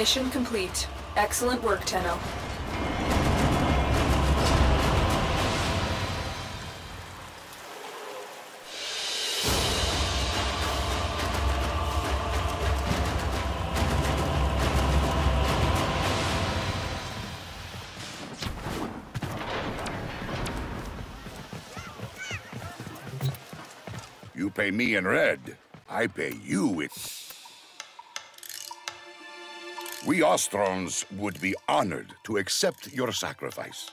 Mission complete. Excellent work, Tenno. You pay me in red. I pay you with... We Ostrons would be honored to accept your sacrifice.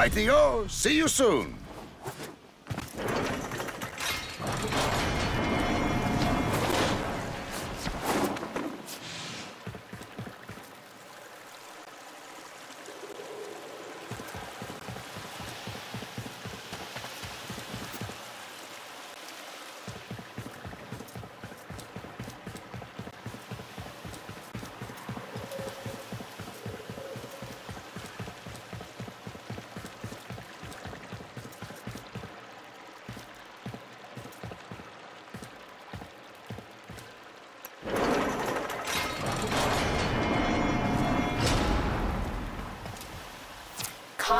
Rightio, oh, see you soon.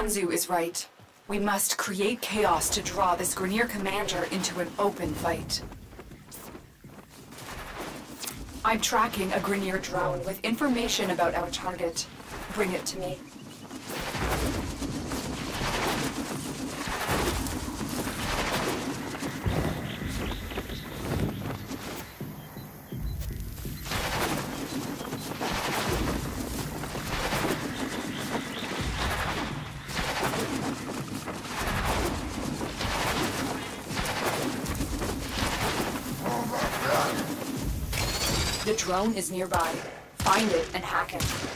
Konzu is right. We must create chaos to draw this Grineer commander into an open fight. I'm tracking a Grineer drone with information about our target. Bring it to me. The drone is nearby. Find it and hack it.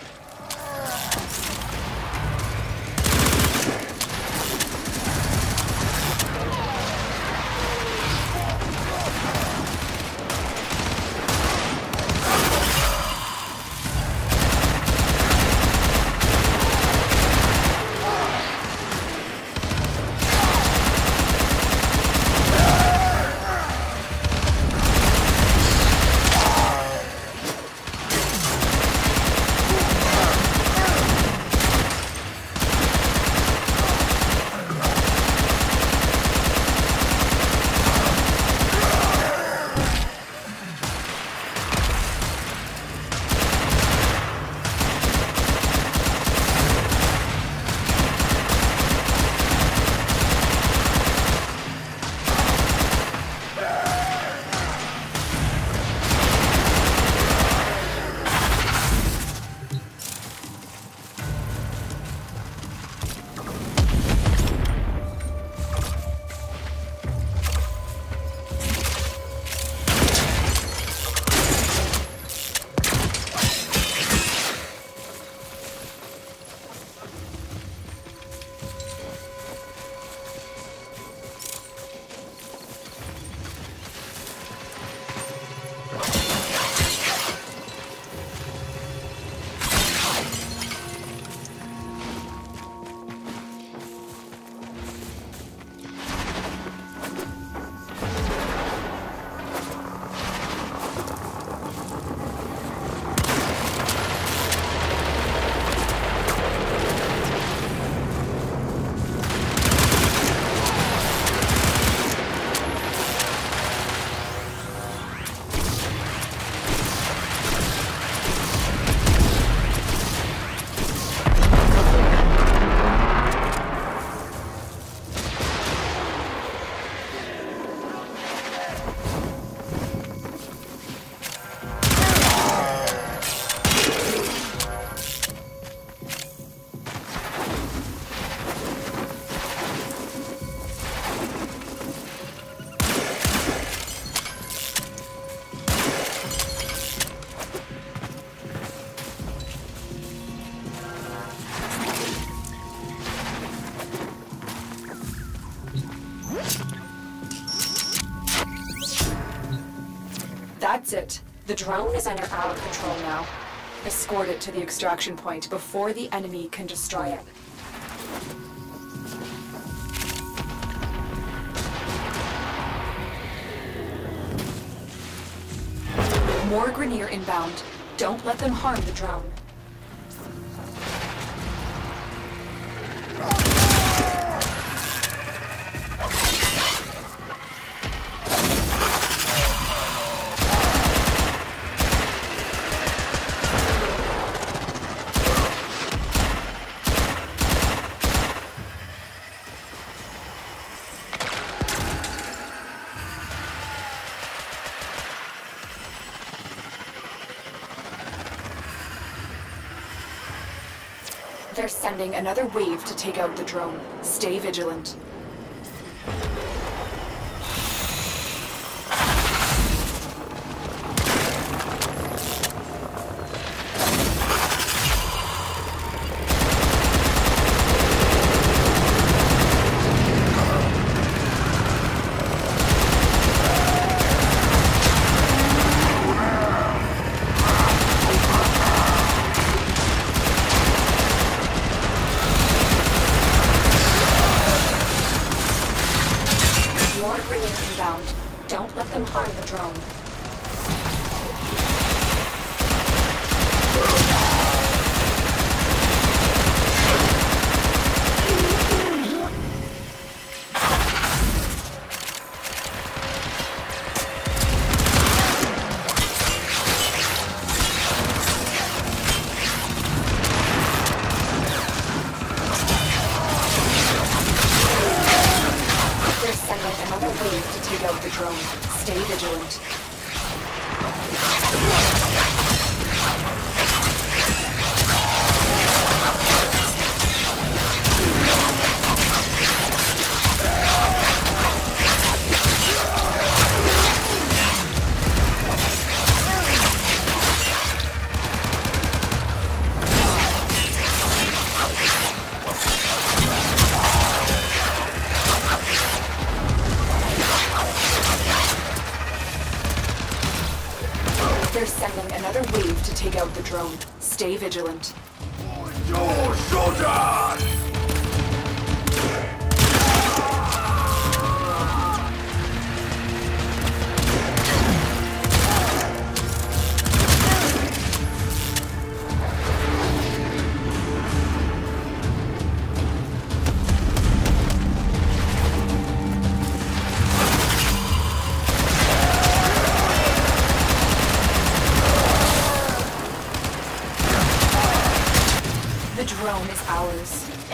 The drone is under our control now. Escort it to the extraction point before the enemy can destroy it. More Grineer inbound. Don't let them harm the drone. Sending another wave to take out the drone. Stay vigilant.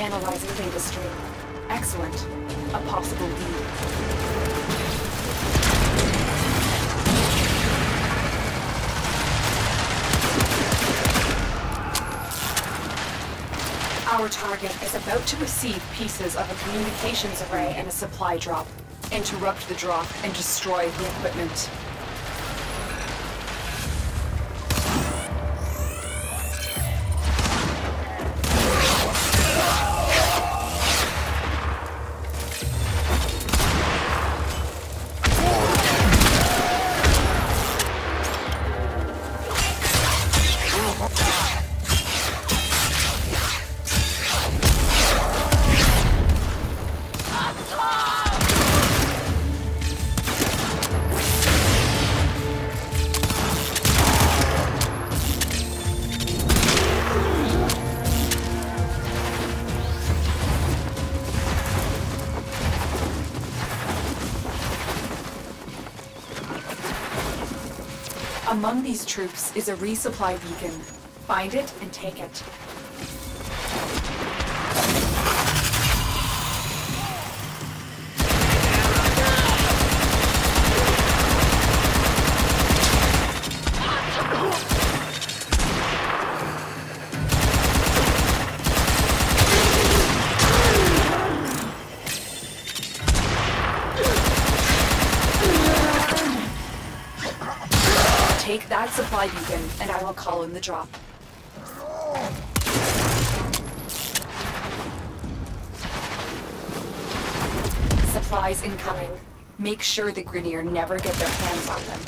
Analyzing data stream. Excellent. A possible lead. Our target is about to receive pieces of a communications array and a supply drop. Interrupt the drop and destroy the equipment. Among these troops is a resupply beacon. Find it and take it. the drop. Supplies incoming. Make sure the Grineer never get their hands on them.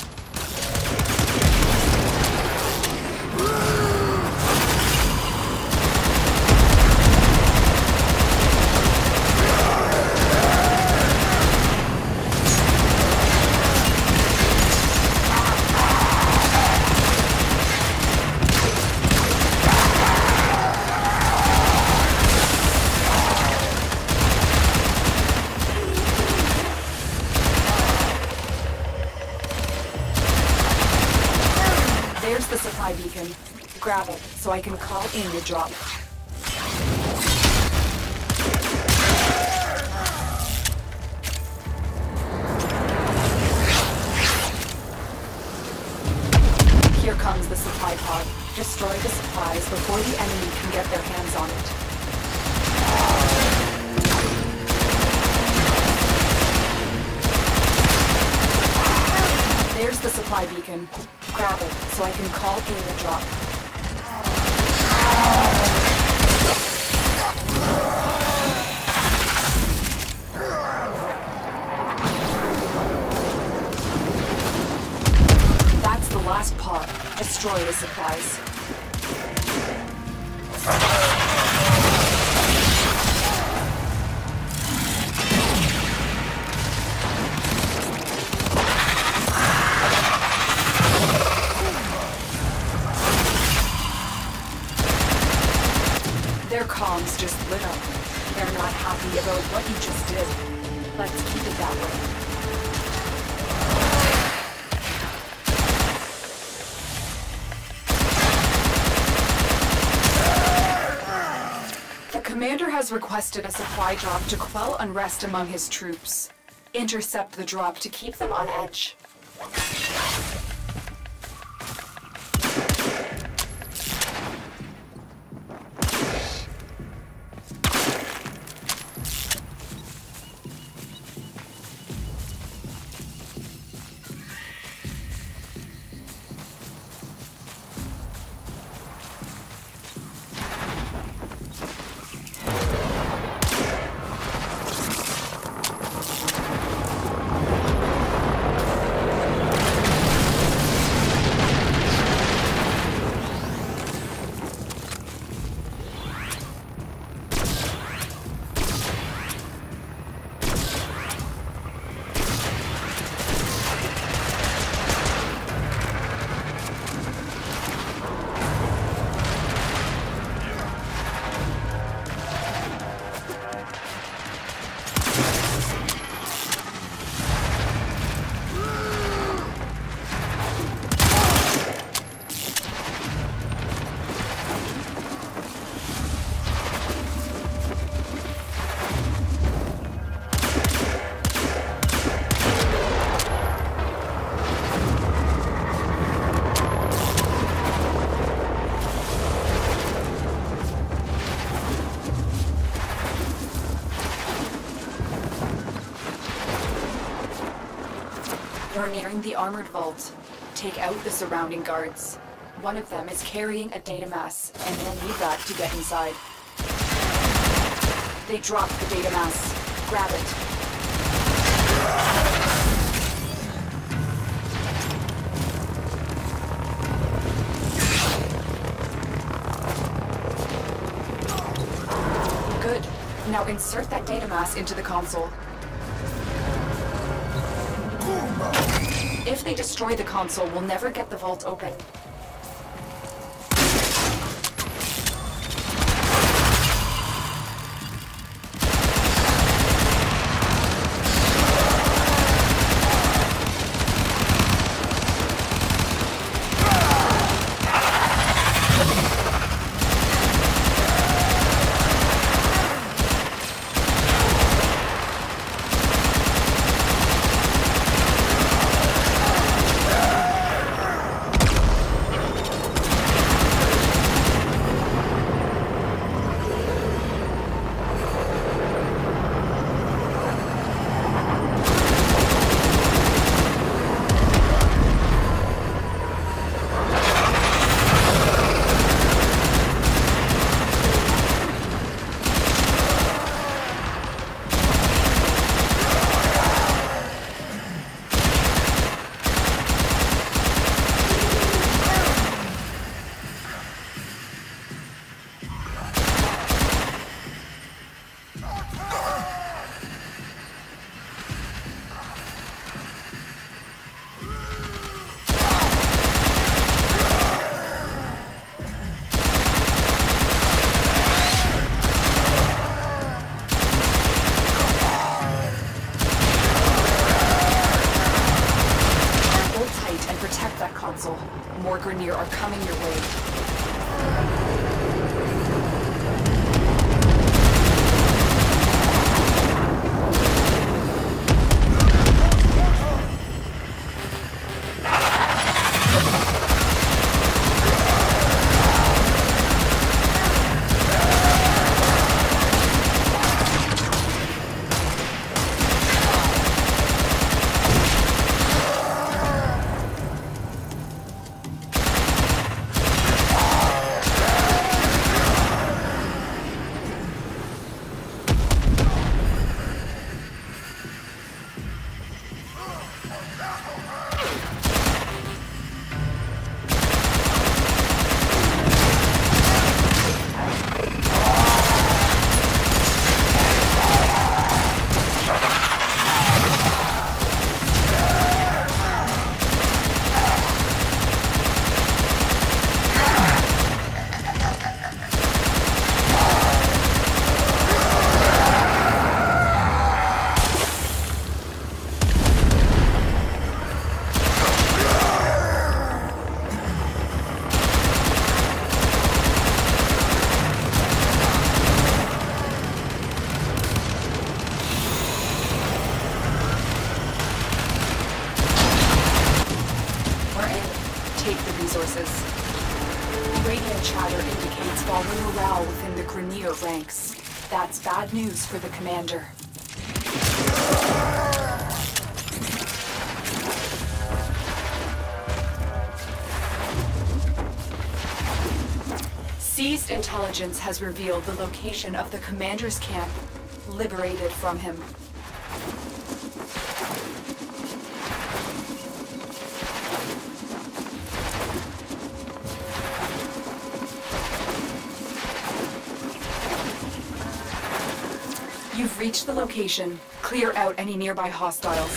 In your drop. Here comes the supply pod. Destroy the supplies before the enemy can get their hands on it. There's the supply beacon. Grab it so I can call in the drop. Last pod. Destroy the supplies. Their comms just lit has requested a supply drop to quell unrest among his troops. Intercept the drop to keep them on edge. You're nearing the armored vault. Take out the surrounding guards. One of them is carrying a data mass, and we'll need that to get inside. They dropped the data mass. Grab it. Good. Now insert that data mass into the console. If they destroy the console, we'll never get the vault open. Or near are coming your way. For the commander. Seized intelligence has revealed the location of the commander's camp, liberated from him. Reached the location. Clear out any nearby hostiles.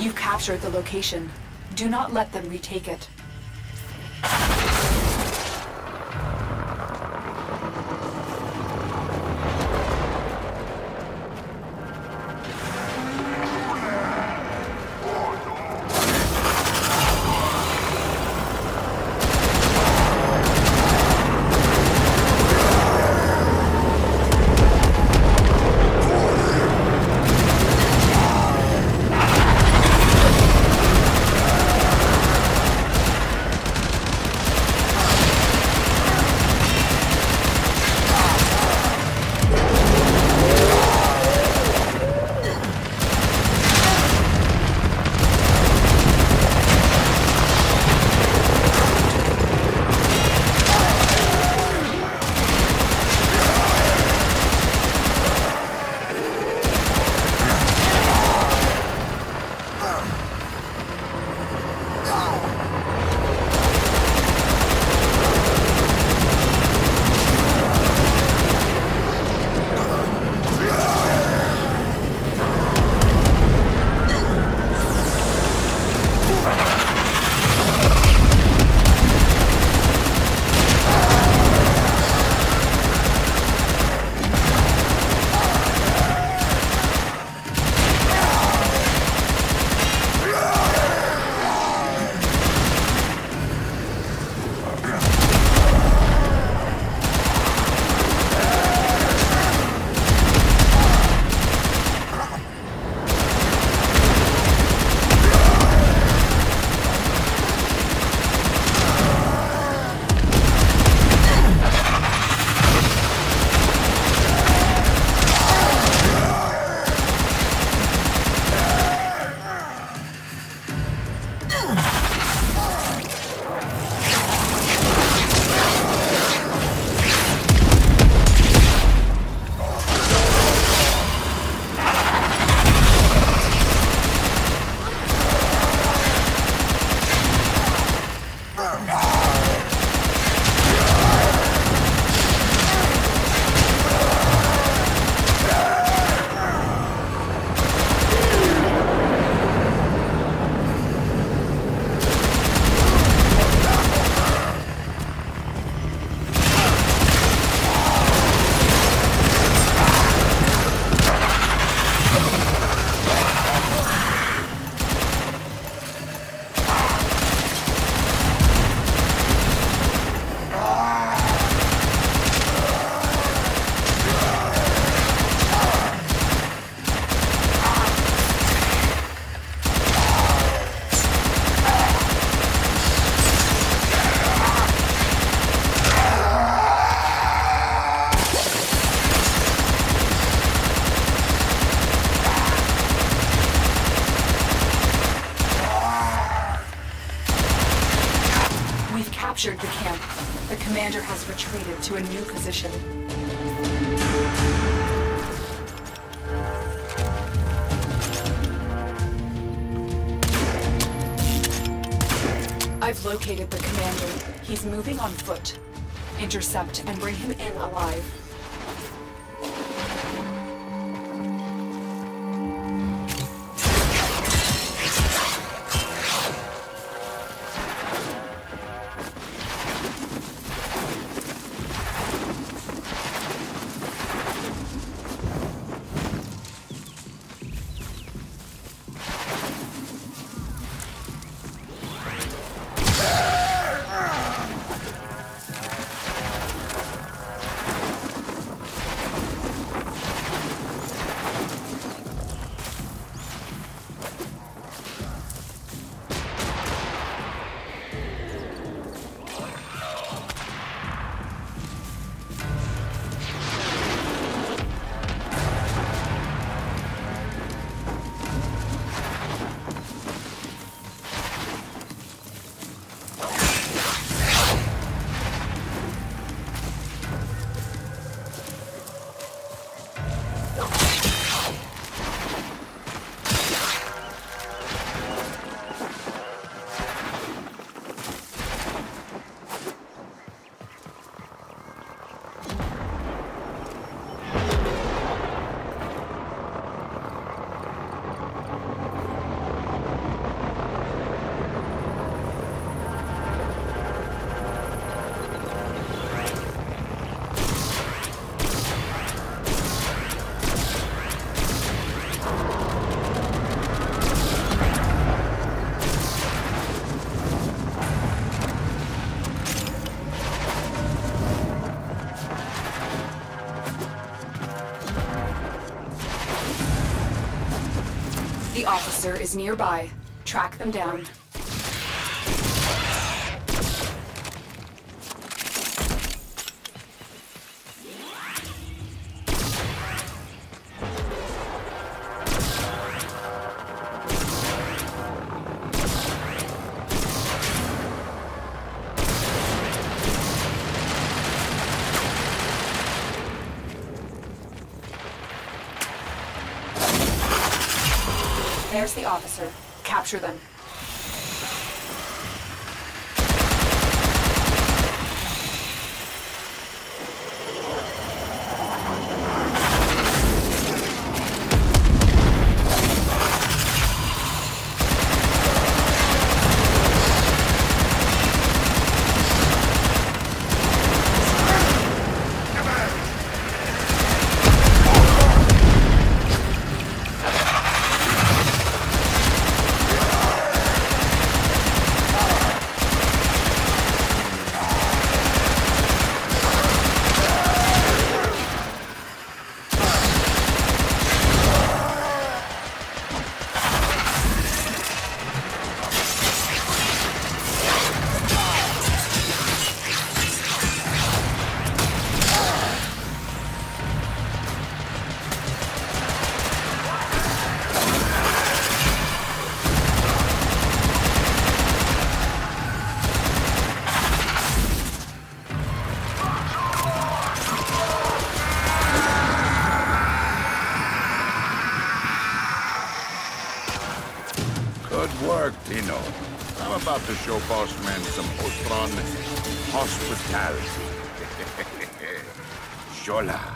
You've captured the location. Do not let them retake it. To a new position. I've located the commander. He's moving on foot. Intercept and bring him in alive. Is nearby. Track them down. There's the officer. Capture them. Show Bossman some Ostron hospitality. Shola.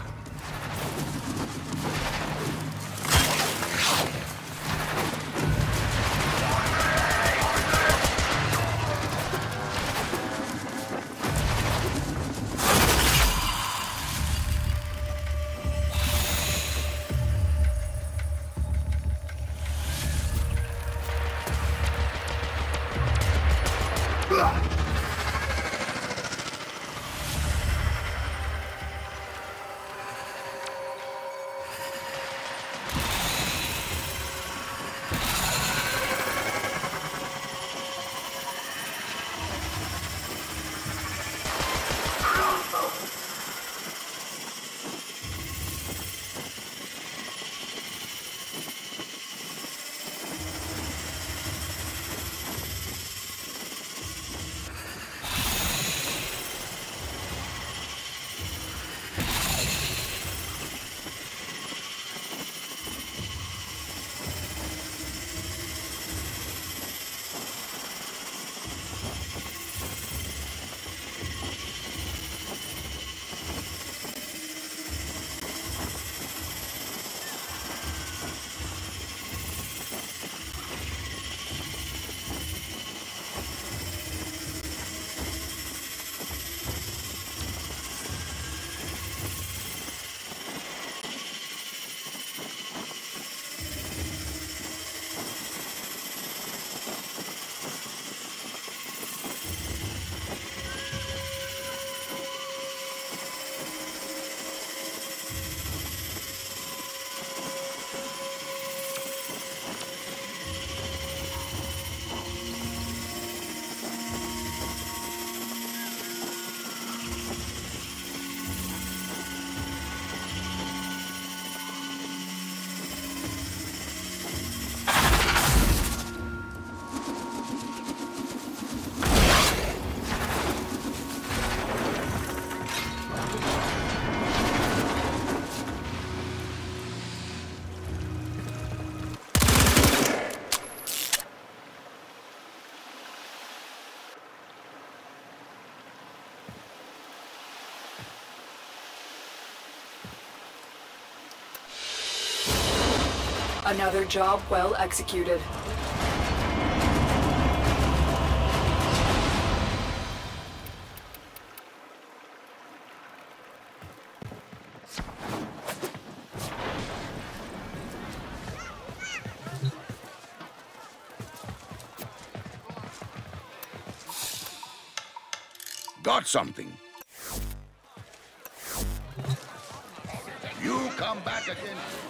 Another job well executed. Got something. You come back again.